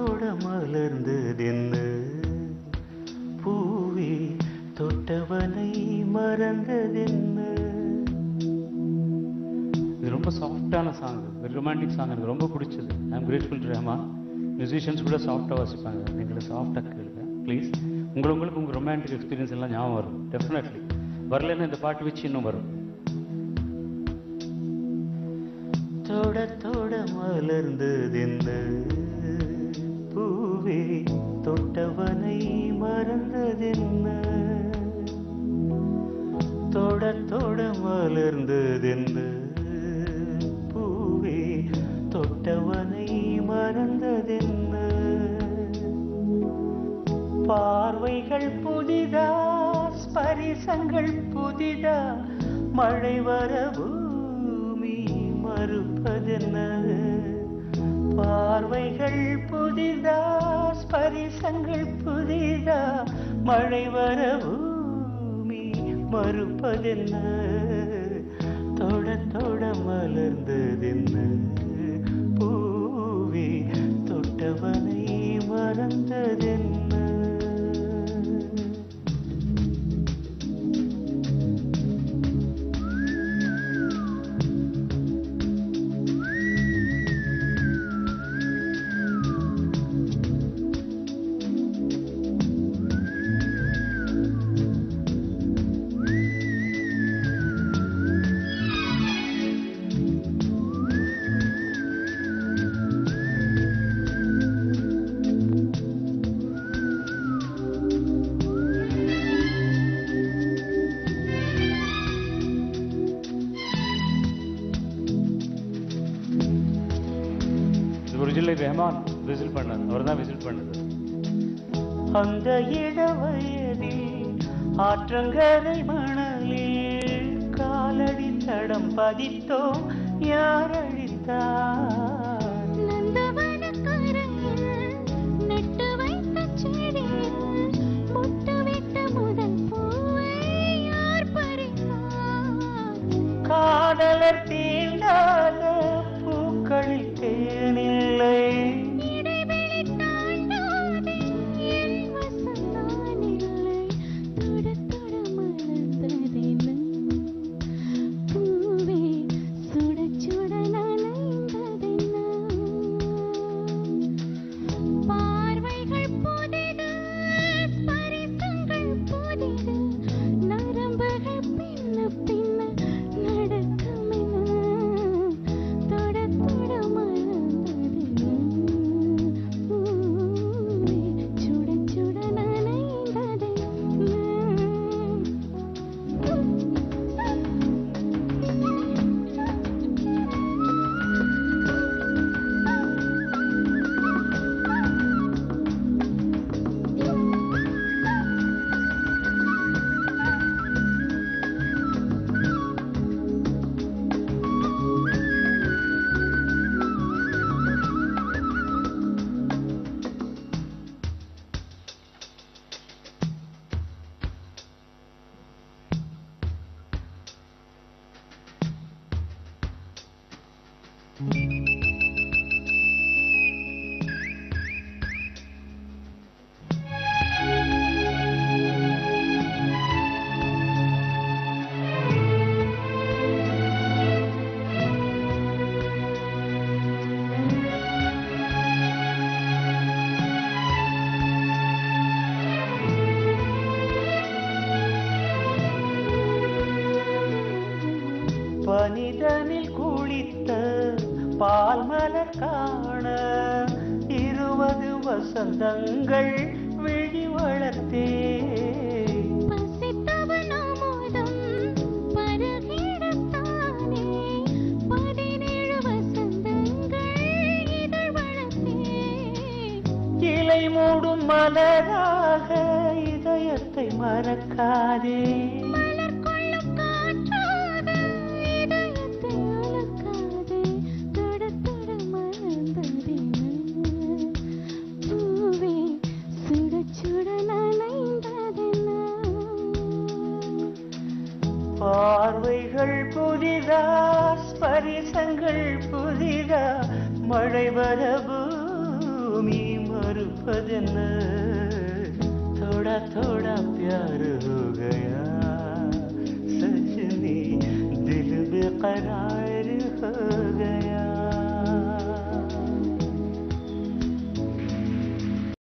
தொட மலர்ந்ததென்ன பூவே தொட்டவனை மறந்ததென்ன இது ரொம்ப சாஃப்டான சாங் ரொமான்டிக் சாங் எனக்கு ரொம்ப பிடிச்சது. I am grateful to Rahman musicians கூட சாஃப்டாக வாசிப்பாங்க. நீங்களும் சாஃப்டாக கேளுங்க. ப்ளீஸ் உங்களை உங்களுக்கு உங்கள் ரொமான்டிக் எக்ஸ்பீரியன்ஸ் எல்லாம் ஞாபகம் வரும். டெஃபினெட்லி வரலன்னா இந்த பாட்டு வச்சு இன்னும் வரும். தொட தொட மலர்ந்ததென்ன பூவே தொட்டவனை மறந்ததென்ன? தொட தொட மலர்ந்ததென்ன? பூவே தொட்டவனை மறந்ததென்ன? பார்வைகள் புதிதா? ஸ்பரிசங்கள் புதிதா? மழை வர பூமி மறுப்பதென்ன? பார்வைகள் புதிதா ஸ்பரிசங்கள் புதிதா மழை வர பூமி மறுப்பதென்ன? தொட தொட மலர்ந்ததென்ன? பூவி தொட்டவனை மறந்ததென்ன? இது. ஒரிஜினலி விசில் பண்ணார். அவர் தான் விசில் பண்ணது அந்த இளவயதில் ஆற்றங்கரை மணலில் காலடி தடம் பதித்தோம். யார் அழித்தார்? பனிதனில் குளித்த பால் மலர் காண இருபது வசந்தங்கள் விழி வளர்த்தே. இலை மூடும் மலராக இதயத்தை மறக்காதே. பார்வைகள் புதிதா ஸ்பரிசங்கள் புதிதா மழை வர பூமி பார்ப்பதென்ன थोड़ा थोड़ा प्यार हो गया सजनी दिल बेकरार हो